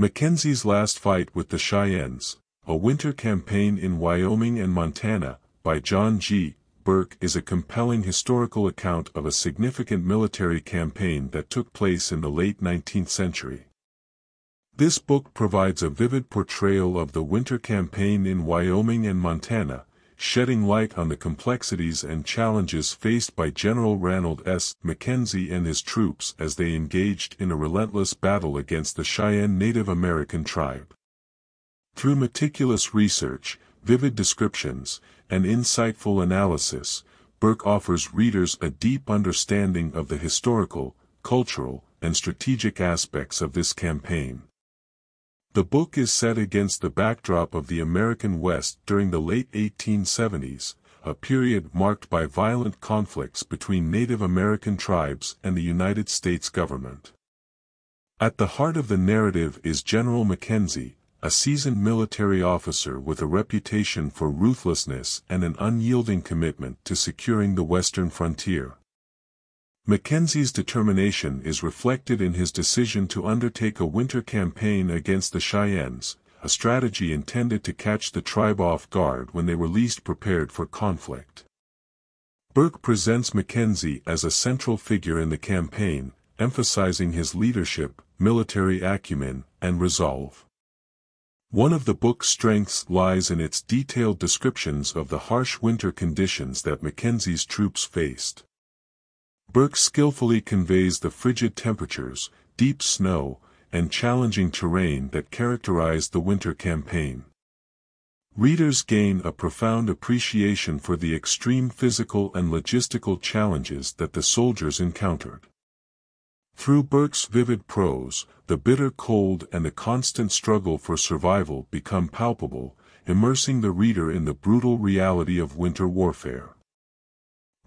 Mackenzie's Last Fight with the Cheyennes, A Winter Campaign in Wyoming and Montana, by John G. Bourke is a compelling historical account of a significant military campaign that took place in the late 19th century. This book provides a vivid portrayal of the winter campaign in Wyoming and Montana, shedding light on the complexities and challenges faced by General Ranald S. Mackenzie and his troops as they engaged in a relentless battle against the Cheyenne Native American tribe. Through meticulous research, vivid descriptions, and insightful analysis, Bourke offers readers a deep understanding of the historical, cultural, and strategic aspects of this campaign. The book is set against the backdrop of the American West during the late 1870s, a period marked by violent conflicts between Native American tribes and the United States government. At the heart of the narrative is General Mackenzie, a seasoned military officer with a reputation for ruthlessness and an unyielding commitment to securing the western frontier. Mackenzie's determination is reflected in his decision to undertake a winter campaign against the Cheyennes, a strategy intended to catch the tribe off guard when they were least prepared for conflict. Bourke presents Mackenzie as a central figure in the campaign, emphasizing his leadership, military acumen, and resolve. One of the book's strengths lies in its detailed descriptions of the harsh winter conditions that Mackenzie's troops faced. Bourke skillfully conveys the frigid temperatures, deep snow, and challenging terrain that characterized the winter campaign. Readers gain a profound appreciation for the extreme physical and logistical challenges that the soldiers encountered. Through Bourke's vivid prose, the bitter cold and the constant struggle for survival become palpable, immersing the reader in the brutal reality of winter warfare.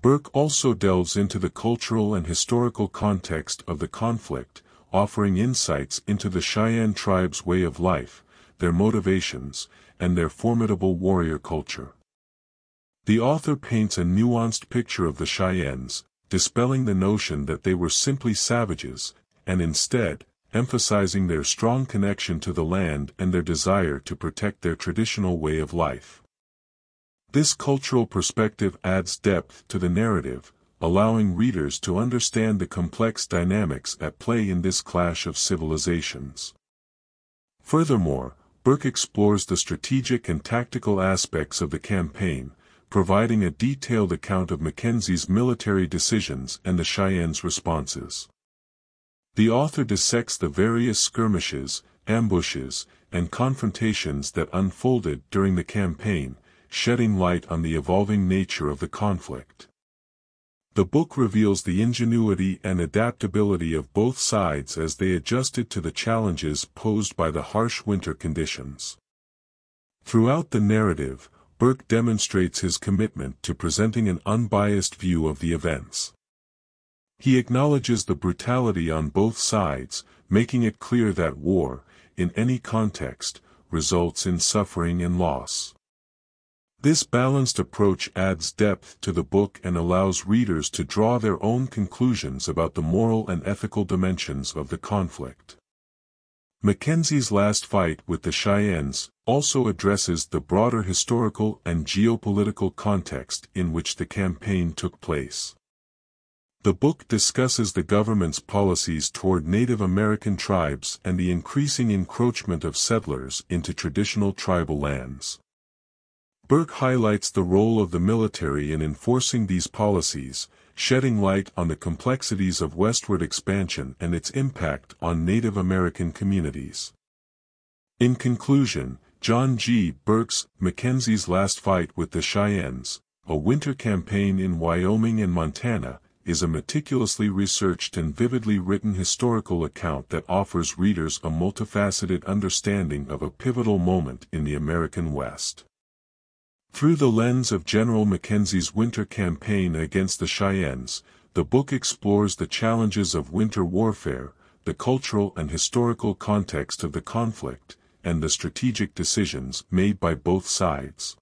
Bourke also delves into the cultural and historical context of the conflict, offering insights into the Cheyenne tribe's way of life, their motivations, and their formidable warrior culture. The author paints a nuanced picture of the Cheyennes, dispelling the notion that they were simply savages, and instead, emphasizing their strong connection to the land and their desire to protect their traditional way of life. This cultural perspective adds depth to the narrative, allowing readers to understand the complex dynamics at play in this clash of civilizations. Furthermore, Bourke explores the strategic and tactical aspects of the campaign, providing a detailed account of Mackenzie's military decisions and the Cheyennes' responses. The author dissects the various skirmishes, ambushes, and confrontations that unfolded during the campaign, shedding light on the evolving nature of the conflict. The book reveals the ingenuity and adaptability of both sides as they adjusted to the challenges posed by the harsh winter conditions. Throughout the narrative, Bourke demonstrates his commitment to presenting an unbiased view of the events. He acknowledges the brutality on both sides, making it clear that war, in any context, results in suffering and loss. This balanced approach adds depth to the book and allows readers to draw their own conclusions about the moral and ethical dimensions of the conflict. Mackenzie's last fight with the Cheyennes also addresses the broader historical and geopolitical context in which the campaign took place. The book discusses the government's policies toward Native American tribes and the increasing encroachment of settlers into traditional tribal lands. Bourke highlights the role of the military in enforcing these policies, shedding light on the complexities of westward expansion and its impact on Native American communities. In conclusion, John G. Bourke's Mackenzie's Last Fight with the Cheyennes, a winter campaign in Wyoming and Montana, is a meticulously researched and vividly written historical account that offers readers a multifaceted understanding of a pivotal moment in the American West. Through the lens of General Mackenzie's winter campaign against the Cheyennes, the book explores the challenges of winter warfare, the cultural and historical context of the conflict, and the strategic decisions made by both sides.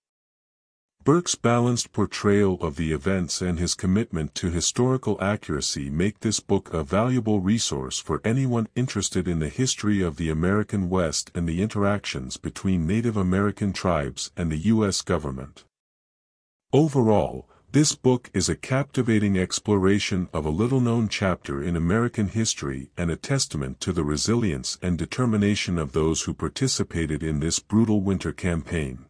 Bourke's balanced portrayal of the events and his commitment to historical accuracy make this book a valuable resource for anyone interested in the history of the American West and the interactions between Native American tribes and the U.S. government. Overall, this book is a captivating exploration of a little-known chapter in American history and a testament to the resilience and determination of those who participated in this brutal winter campaign.